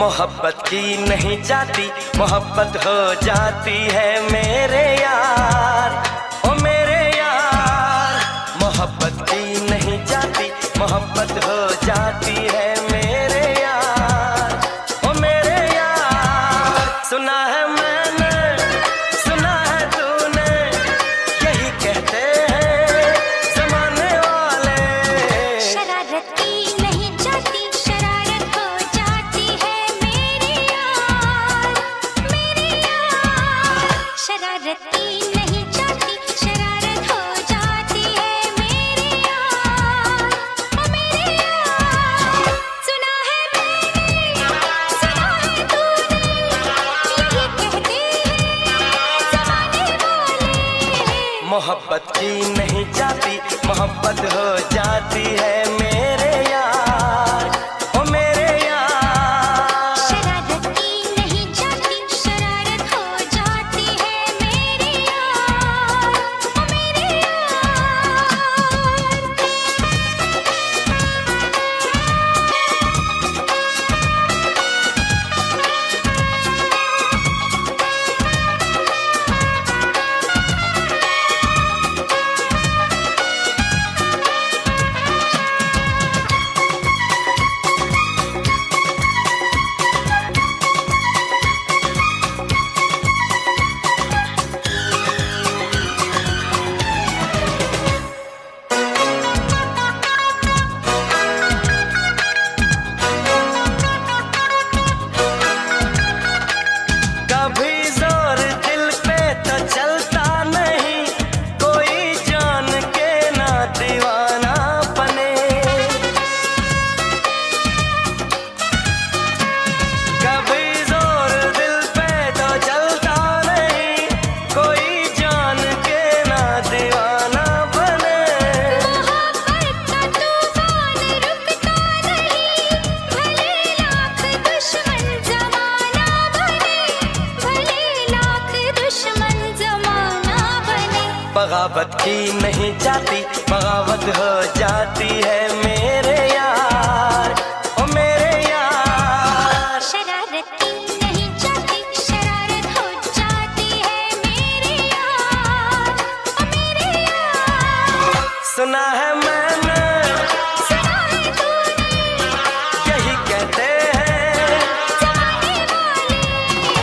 मोहब्बत की नहीं जाती, मोहब्बत हो जाती है मेरे यार, ओ मेरे यार। मोहब्बत की नहीं जाती जी नहीं जाती बगावत हो जाती है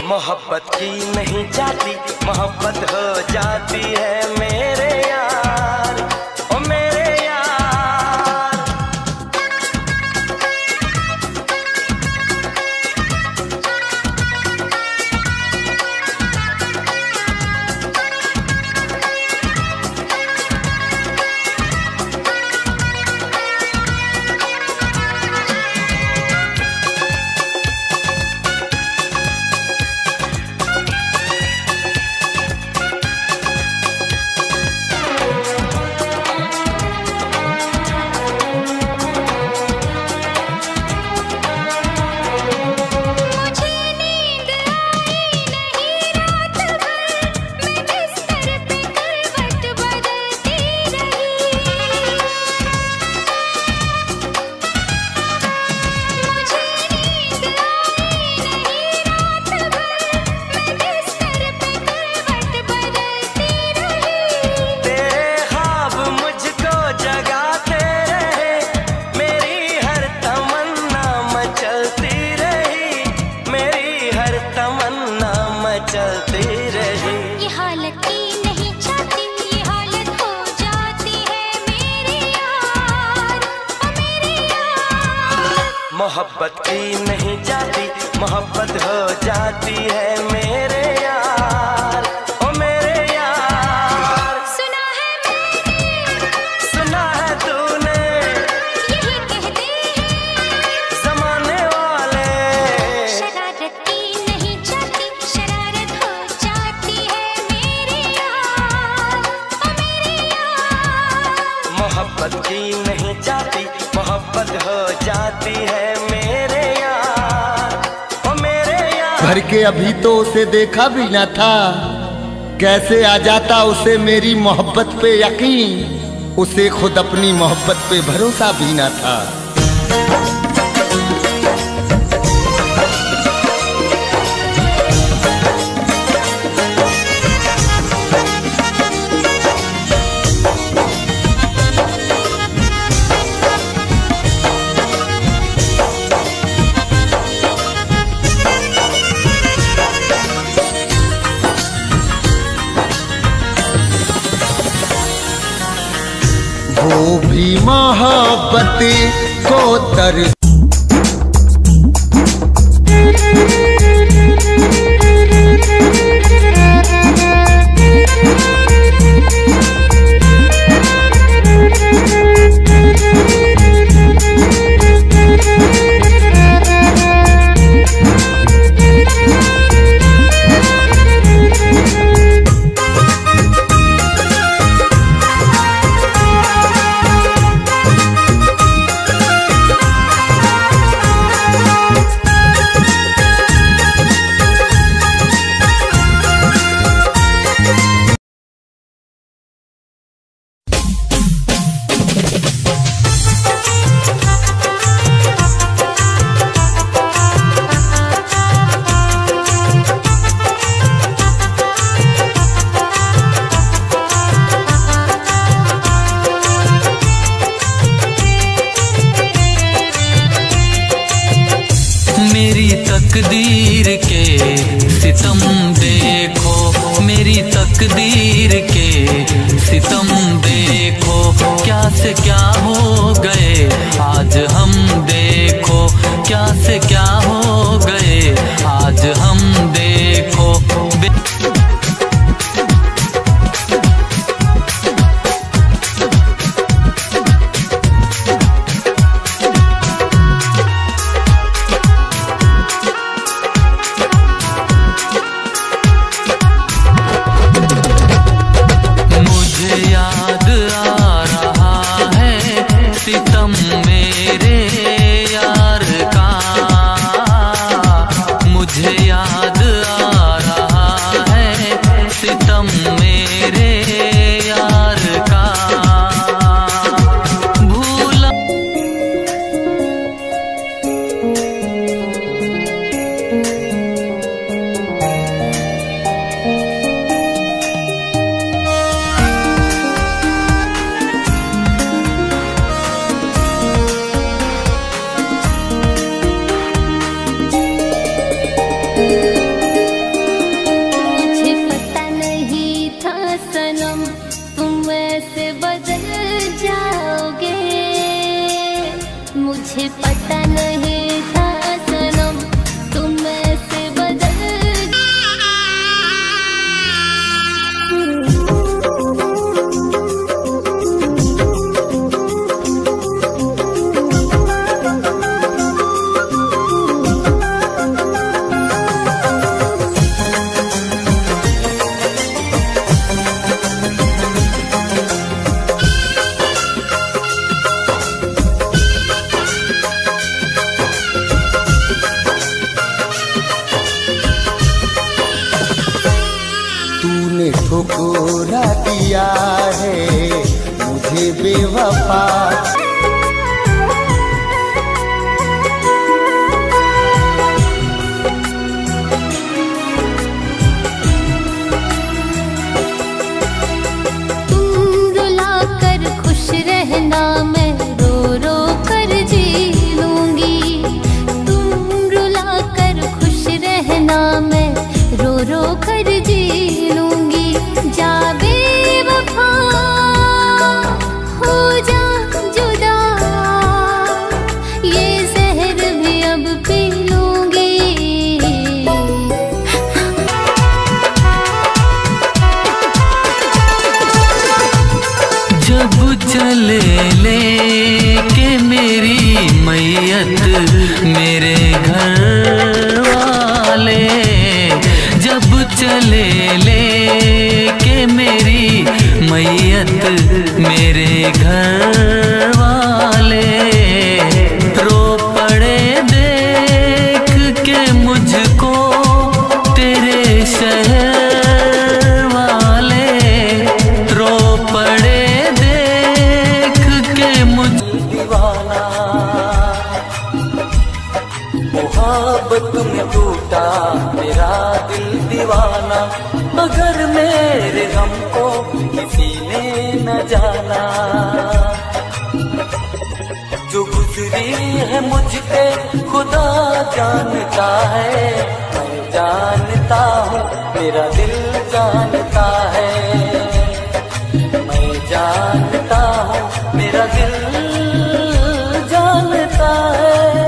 मोहब्बत की नहीं जाती मोहब्बत हो जाती है मेरे यहाँ। मोहब्बत की नहीं जाती मोहब्बत हो जाती है मेरे। के अभी तो उसे देखा भी ना था। कैसे आ जाता उसे मेरी मोहब्बत पे यकीन? उसे खुद अपनी मोहब्बत पे भरोसा भी ना था। मेरी मोहब्बत को तर क्या से क्या बेवफा मैयत मेरे घर वाले जब चले ले के मेरी मैयत मेरे घर वाले रो पड़े देख के मुझको तेरे शहर है मुझ खुदा जानता है। मैं जानता हूँ, मेरा दिल जानता है। मैं जानता हूँ, मेरा दिल जानता है।